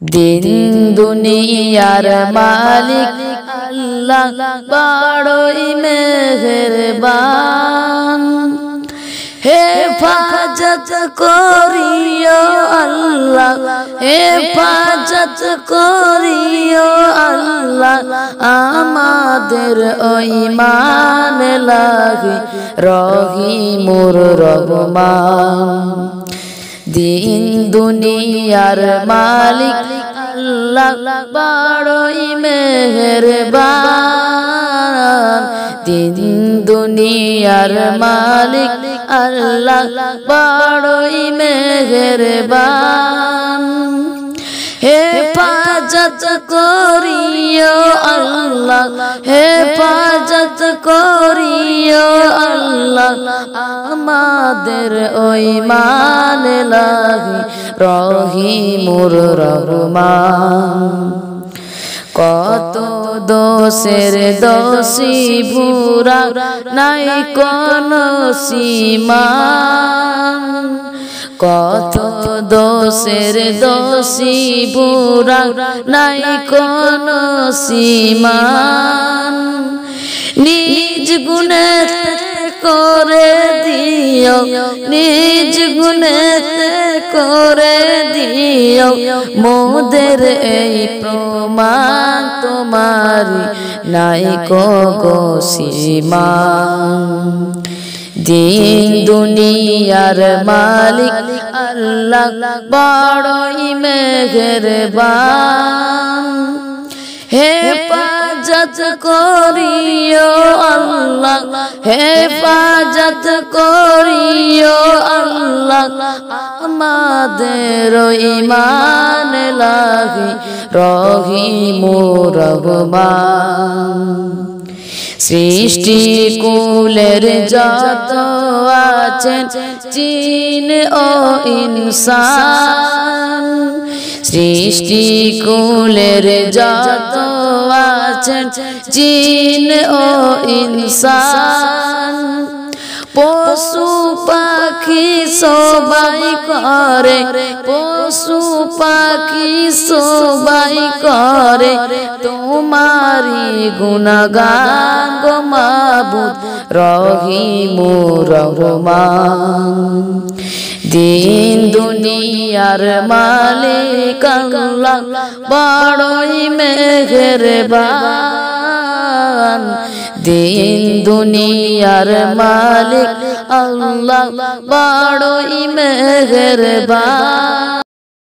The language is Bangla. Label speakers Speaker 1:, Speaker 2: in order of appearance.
Speaker 1: দিন দুনিয়ার মালিক আল্লাহ বড়ই মেহেরবান। হেফাজত করিও আল্লাহ, হেফাজত করিও আল্লাহ, আমাদের ইমান লাগে রহিমুর রহমান। দিন দুনিয়ার মালিক আল্লাহ বড়ই মেহেরবান। দিন দুনিয়ার মালিক আল্লাহ বড়ই মেহেরবান। হেফাজত করিও আল্লাহ, হেফাজত করিও আল্লাহ। আমাদের ওই মান লাগে রহিমুর রহমান। কত দোষের দোষী ভুরা নাই কোন সীমা কত দোষের দোষী বুড়া নাই কোন সীমা নিজ গুণে করে দিও, নিজ গুণে করে দিও। মোদের এই প্রমাণ তোমারি নাই গো দিন দুনিয়ার মালিক আল্লাহ বড়ই মেহেরবান। হেফাজত করিও আল্লাহ হেফাজত করিও আল্লাহ, আমাদের ইমান লাগে রহিমুর রহমান। সৃষ্টি কুলের যত আছেন চিন ও ইনসান সৃষ্টি কুলের যত আছেন চিন ও ইনসান, পশু পাখি সবাই করে, পশু পাখি সবাই করে। তোমারি গুণগান গো মাবুদ রহিমু রহমান। দিন দুনিয়ার মালিক আল্লাহ বড়ই মেহেরবান। দিন দুনিয়ার মালিক আল্লাহ বড়ই মেহেরবান।